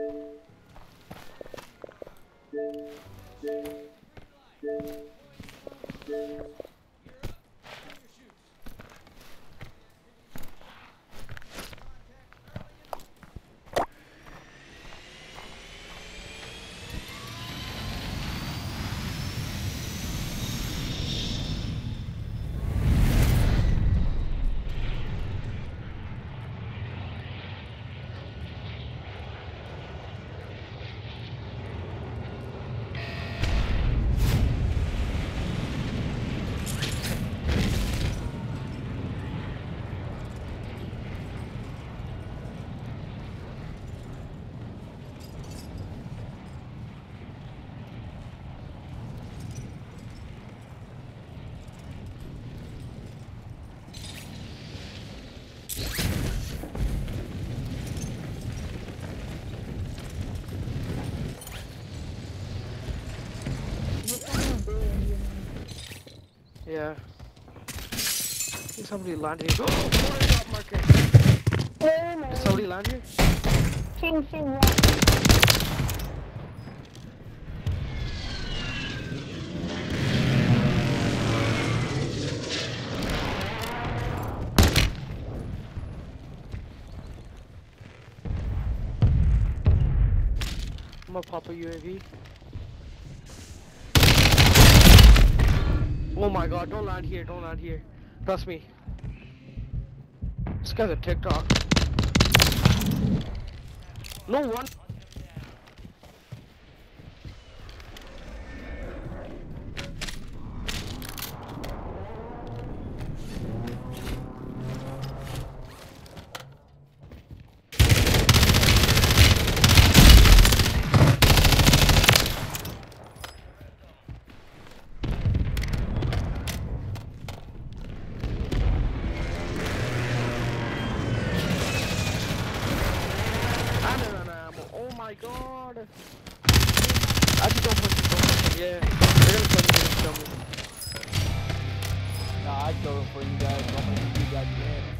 Thank you. Yeah. Did somebody landed here? Oh, drop marker. Where am I? Oh, Did somebody land here? King, king, what? I'm gonna pop a UAV. Oh my god, don't land here, don't land here. Trust me. This guy's a TikTok. No one. My god. Actually, don't push it, don't push it. Yeah. They're gonna come and kill me. Nah, I killed him for you guys. I'm gonna you guys.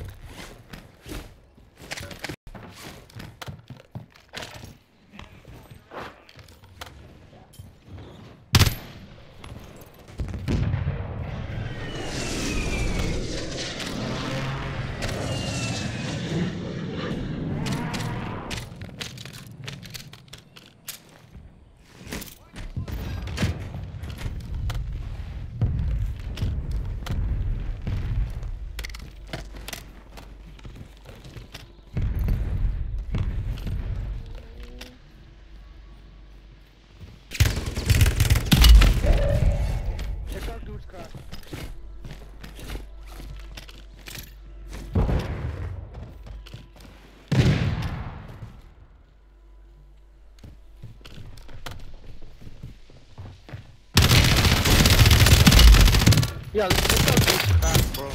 Yeah, let's out dude's car, bro.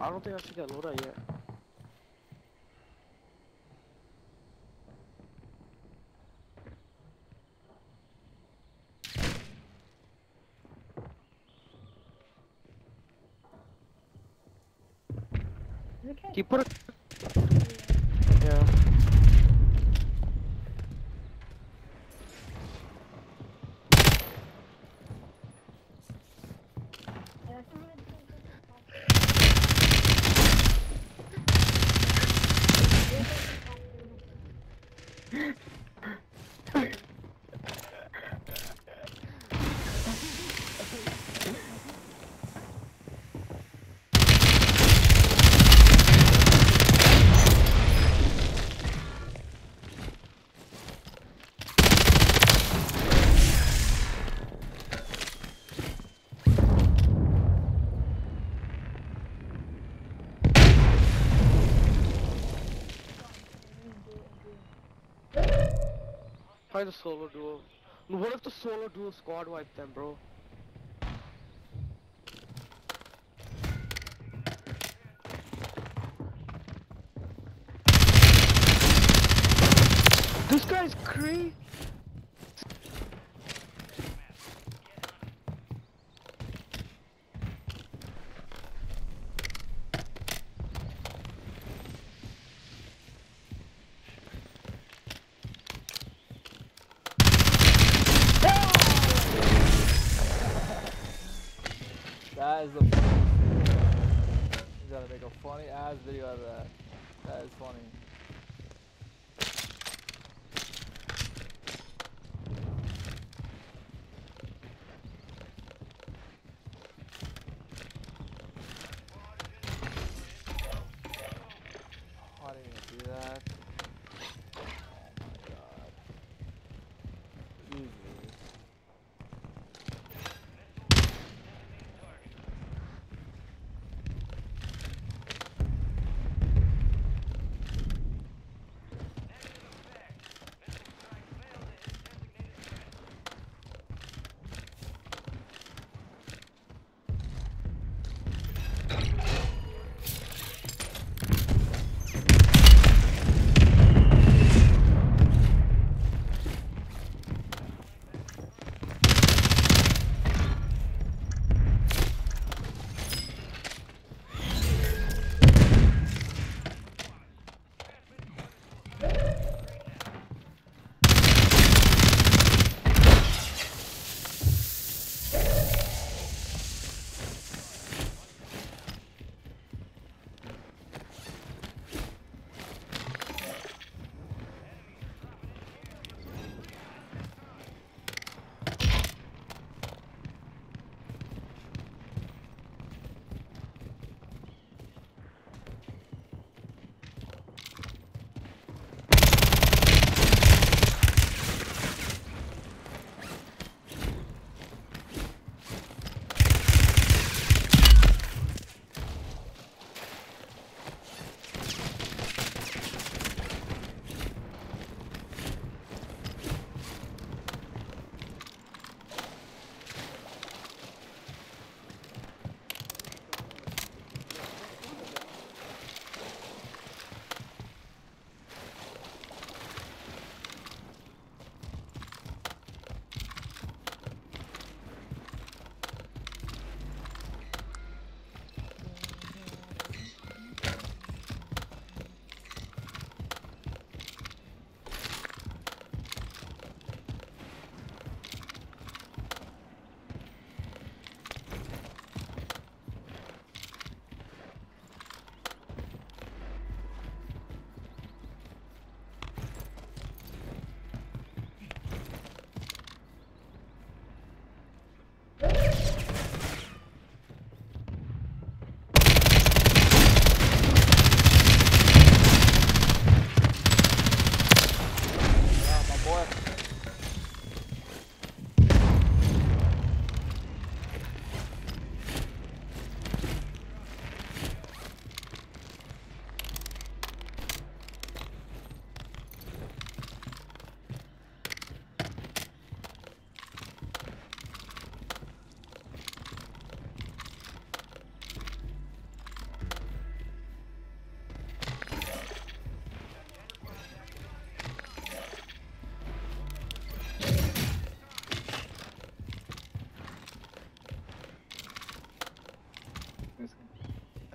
I don't think I should get loaded yet. Okay. Find a solo duo. What if the solo duo squad wipe them, bro? This guy's crazy. That is the funniest thing. You gotta make a funny ass video out of that. That is funny.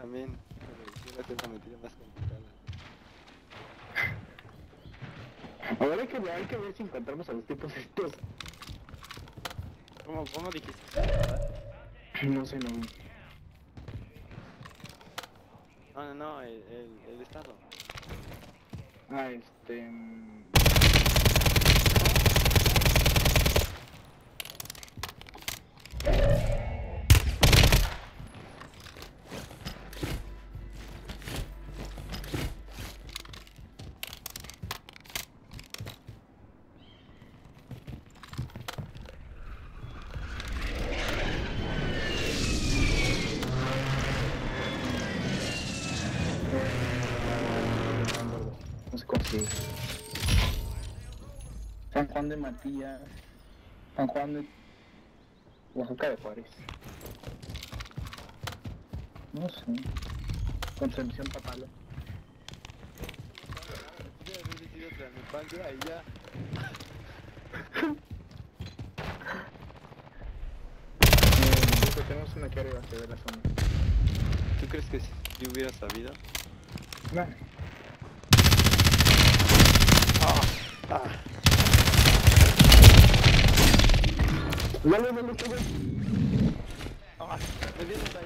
También, pero quiero hacer una mentira más complicada. Ahora hay que, ver- hay que ver si encontramos a los tipos estos. ¿Cómo, cómo dijiste? No sé, no. No, no, no, el, el, el estado. Ah, este. San Juan de Matías. San Juan de Oaxaca de Juárez. No sé. Concepción Papalo. Y ya. Tenemos una que arriba que ve la zona. ¿Tú crees que si yo hubiera sabido? No. Lên lên lên lên lên Rồi, mình biết lên đây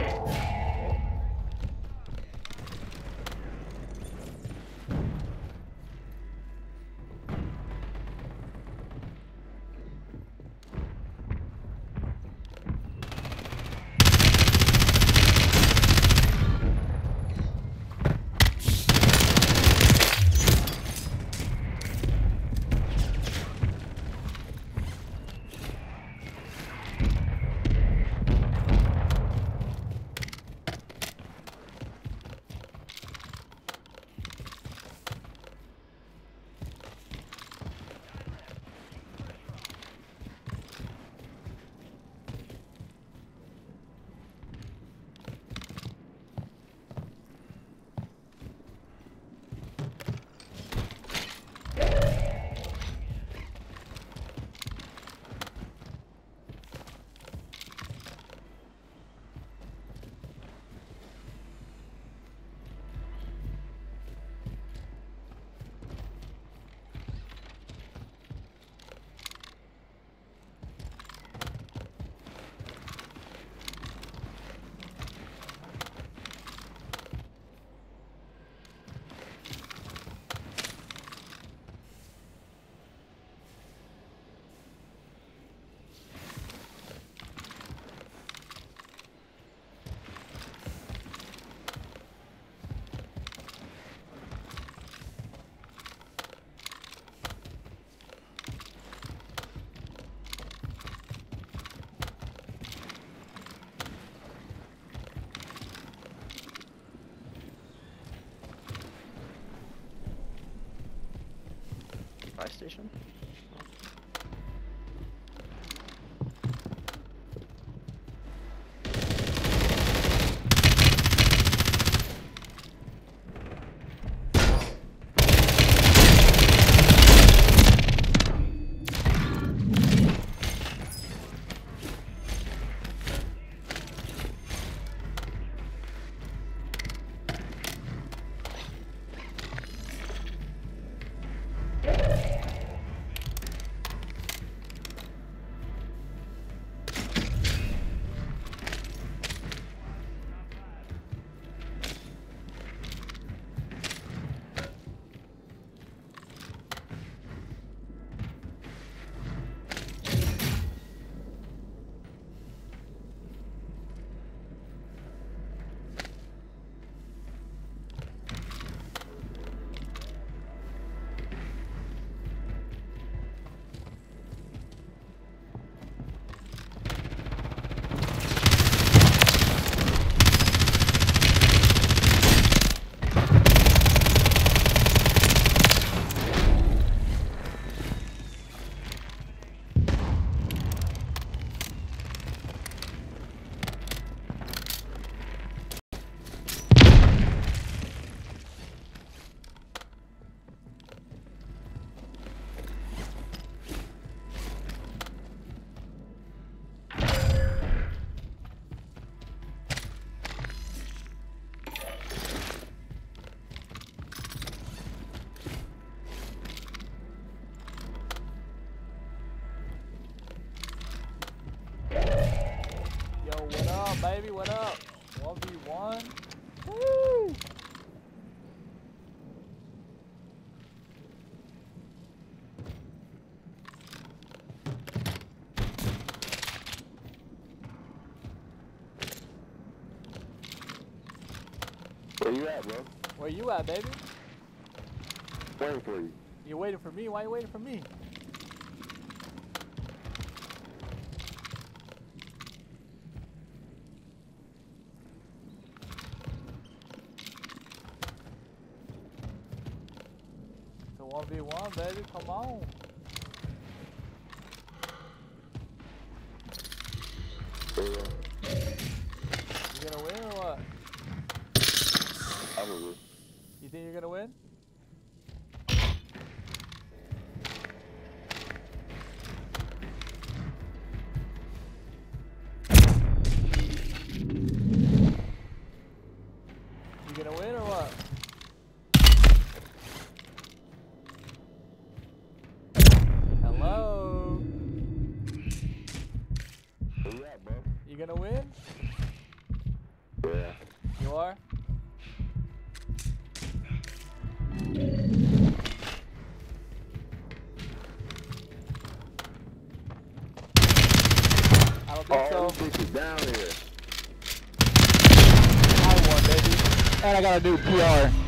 Oh. Yo, baby? What up? 1v1? Woo! Where you at, bro? Where you at, baby? Waiting for you. You waiting for me? Why you waiting for me? A 1v1, baby. Come on. You? Gonna win or what? Ah, Probably. You think you're gonna win? You gonna win? Yeah. You are? I don't think Oh, so. this down here. I won, baby. And I got a new PR.